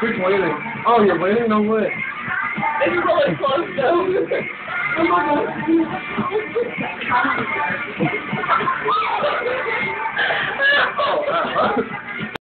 I did wailing? Oh, you're wailing on what? It's really close though. Oh, uh,